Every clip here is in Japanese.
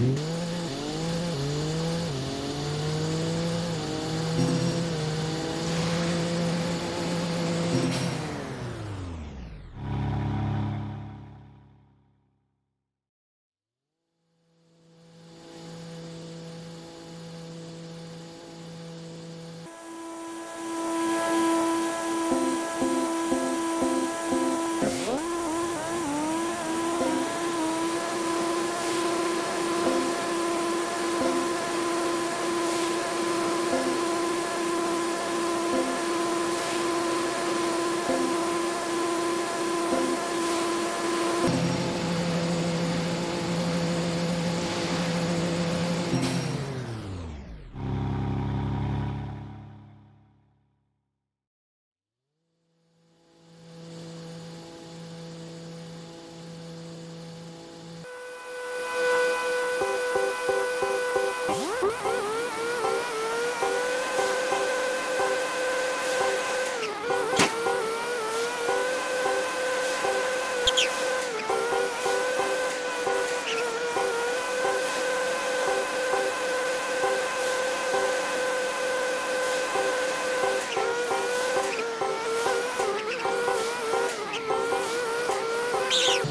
Mm-hmm. you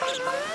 开始